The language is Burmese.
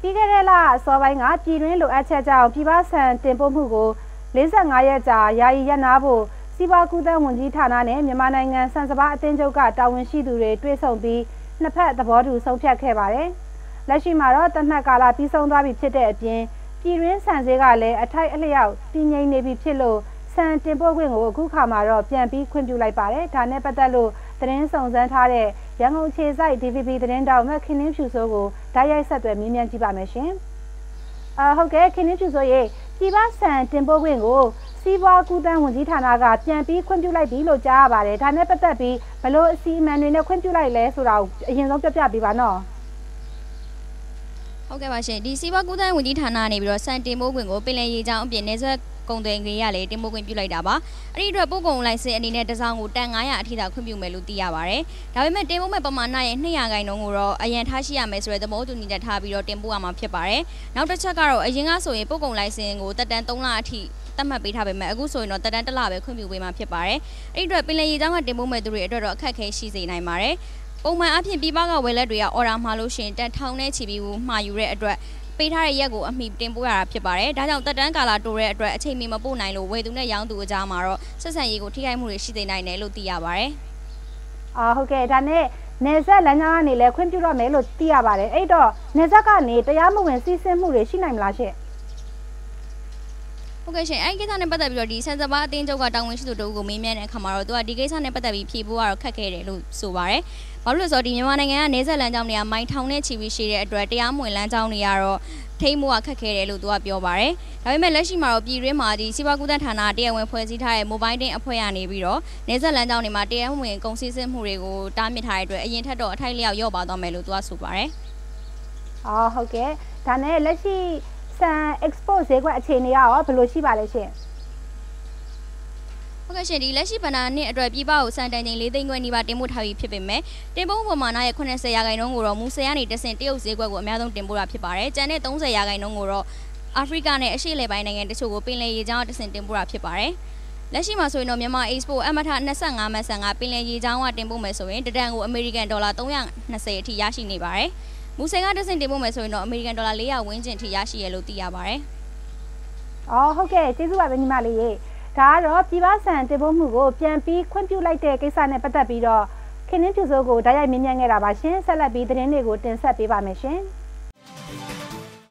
ပြီးခဲ့တဲ့လအစောပိုင်းကပြည်တွင်းလိုအပ်ချက်ကြောင့်ပြည်ပဆန်တင်ပို့မှုကို45ရက်ကြာယာယီရပ်နာဖို့စီးပွားကူးသန်းဝန်ကြီးဌာနနဲ့မြန်မာနိုင်ငံစံစပါအသင်းချုပ်ကတာဝန်ရှိသူတွေတွေ့ဆုံပြီးနှစ်ဖက်သဘောတူဆုံးဖြတ်ခဲ့ပါတယ်။လက်ရှိမှာတော့တနက်ကာလပြီးဆုံးသွားပြီဖြစ်တဲ့အပြင်ပြည်တွင်းဆန်ဈေးကလည်းအထိုက်အလျောက်တည်ငြိမ်နေပြီဖြစ်လို့ဆန်တင်ပို့ခွင့်ကိုအခုခါမှာတော့ပြန်ပြီးခွင့်ပြုလိုက်ပါတယ်။ဒါနဲ့ပတ်သက်လို့သတင်းစုံစမ်းထားတဲ့ ရန်ကုန်ခြေစိုက် DVB သတင်းတောက်မခင်နှင်းဖြူစိုးကိုဓာတ်ရိုက်ဆက်သွယ်မေးမြန်းကြည့်ပါမယ်ရှင်။အာဟုတ်ကဲ့ခင်နှင်းဖြူစိုးရေပြည်ပဆန်တင်ပို့ခွင့်ကိုစီးပွားကူးသန်းဝန်ကြီးဌာနကပြန်ပြီးခွင့်ပြုလိုက်ပြီလို့ကြားရပါတယ်။ဒါနဲ့ပတ်သက်ပြီးဘလို့အစီအမံတွေနဲ့ခွင့်ပြုလိုက်လဲဆိုတာကိုအရင်ဆုံးပြပြပေးပါနော်။ဟုတ်ကဲ့ပါရှင်ဒီစီးပွားကူးသန်းဝန်ကြီးဌာနကနေပြီးတော့စံတင်မိုးခွင့်ကိုပင်လယ်ရေကြောင်းအပြင်နေဆက် ကုန်သွယ်ရေးရလေတင်ပို့ခွင့်ပြုလိုက်တာပါအဲ့ဒီအတွက်ပို့ကုန်လိုင်စင်အနေနဲ့တစောင်းကိုတန်900အထိသာခွင့်ပြုမယ်လို့သိရပါတယ်ဒါပေမဲ့တင်ပို့မဲ့ပမာဏရဲ့200ခိုင်နှုန်းကိုတော့အရင်ထားရှိရမယ်ဆိုတဲ့သဘောတူညီချက်ထားပြီးတော့တင်ပို့ရမှာဖြစ်ပါတယ်နောက်တစ်ချက်ကတော့အရင်ကဆိုရင်ပို့ကုန်လိုင်စင်ကိုတက်တန်း3လအထိသတ်မှတ်ပေးထားပေမဲ့အခုဆိုရင်တော့တက်တန်းတစ်လပဲခွင့်ပြုပေးမှာဖြစ်ပါတယ်အဲ့ဒီအတွက်ပင်လယ်ရေကြောင်းကတင်ပို့မဲ့သူတွေအတွက်တော့အခက်အခဲရှိစေနိုင်ပါတယ်ပုံမှန်အဖြစ်ပြပကဝယ်လက်တွေကအော်ဒါမှာလို့ရှိရင်တက်ထောင်နဲ့ချီပြီးမှာယူတဲ့အတွက် ပေးထားတဲ့ရက်ကိုအမိတင်ပို့ရတာဖြစ်ပါတယ်။ဒါကြောင့်တက်တန်းကာလာတိုတဲ့အတွက်အချိန်မီမပို့နိုင်လို့ဝယ်သူနဲ့ရောင်းသူအကြားမှာတော့ဆက်ဆံရေးကိုထိခိုက်မှုတွေရှိနေနိုင်တယ်လို့သိရပါတယ်။အာဟုတ်ကဲ့ဒါနဲ့နေဆက်လမ်းကြောင်းကနေလည်းခွင့်ပြုတော့မယ်လို့သိရပါတယ်။အဲ့တော့နေဆက်ကနေတရားမဝင်စီးဆင်းမှုတွေရှိနိုင်မလားရှင့်။ ဟုတ်ကဲ့ရှင်အဲ့ဒီကိစ္စနဲ့ပတ်သက်ပြီးတော့ဒီဆန်စပါအတင်းချုပ်ကတောင်းဝင်ရှိသူတို့ကိုမေးမြန်းတဲ့အခါမှာတော့သူကဒီကိစ္စနဲ့ပတ်သက်ပြီးဖြေဖို့ကတော့ခက်ခဲတယ်လို့ဆိုပါရယ်။ဘာလို့လဲဆိုတော့ဒီမြန်မာနိုင်ငံကနေဆက်လမ်းကြောင်းတွေကမိုင်းထောင်နဲ့ချီပြီးရှိတဲ့အတွက်တရားမဝင်လမ်းကြောင်းတွေကတော့ထိမှုကခက်ခဲတယ်လို့သူကပြောပါရယ်။ဒါပေမဲ့လက်ရှိမှာတော့ပြည်တွင်းမှာဒီစီးပွားကူးသန်းဌာနတရားဝင်ဖွဲ့စည်းထားတဲ့ mobile တင်အဖွဲ့ကနေပြီးတော့နေဆက်လမ်းကြောင်းတွေမှာတရားဝင်ကုန်စည်စစ်မှုတွေကိုတားမြစ်ထားတဲ့အတွက်အရင်ထက်တော့အထိုက်လျောက်ရော့ပါသွားမယ်လို့သူကဆိုပါရယ်။အော်ဟုတ်ကဲ့။ဒါနဲ့လက်ရှိ ဆန် export ဈေးကွက်အခြေအနေကရောဘယ်လိုရှိပါလဲရှင်ဟုတ်ကဲ့ရှင်ဒီလက်ရှိဗန္ဒာနှစ်အတွက်ပြည်ပကိုစံတန်ချိန်၄သိန်းခွဲနီးပါးတင်ပို့ထားပြီးဖြစ်ပေမဲ့တင်ပို့ပမာဏရဲ့80ရာခိုင်နှုန်းကိုတော့မူဆယ်ကနေတဆင့်တရုတ်ဈေးကွက်ကိုအများဆုံးတင်ပို့တာဖြစ်ပါတယ်။ကျန်တဲ့30ရာခိုင်နှုန်းကိုတော့အာဖရိကနဲ့အရှေ့လယ်ပိုင်းနိုင်ငံတချို့ကိုပင်လယ်ရေကြောင်းတဆင့်တင်ပို့တာဖြစ်ပါတယ်။လက်ရှိမှာဆိုရင်တော့မြန်မာ export အမထ25မတ်ဆန်ကပင်လယ်ရေကြောင်းကတင်ပို့မယ်ဆိုရင်တဒန်ကိုအမေရိကန်ဒေါ်လာ320အထိရရှိနေပါတယ်။ မူဆယ်ကတဆင့်တင်ပို့မယ်ဆိုရင်တော့အမေရိကန်ဒေါ်လာ400ဝန်းကျင်ထိရရှိရလို့သိရပါတယ်။အော်ဟုတ်ကဲ့ကျေးဇူးပါပဲညီမလေးရေ။ဒါကတော့ပြည်ပဆန်တင်ပို့မှုကိုပြန်ပြီးခွင့်ပြုလိုက်တဲ့ကိစ္စနဲ့ပတ်သက်ပြီးတော့ခင်းနှင်းပြစိုးကိုဓာတ်ရိုက်မြင်မြန်ခဲ့တာပါရှင်။ဆက်လက်ပြီးသတင်းတွေကိုတင်ဆက်ပေးပါမယ်ရှင်။